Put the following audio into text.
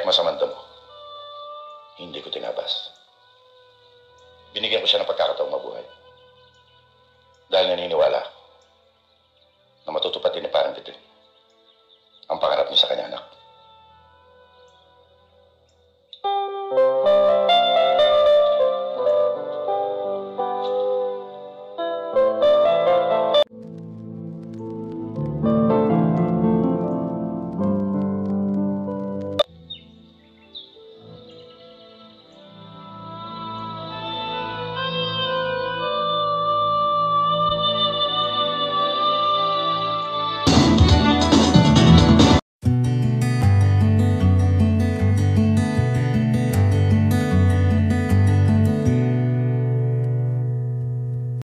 kahit masamang damo. Hindi ko tinabas. Binigyan ko siya ng pagkakataong mabuhay. Dahil naniniwala ako na matutupad din ni Parang Pedrin ang pangarap niya sa kanyang anak.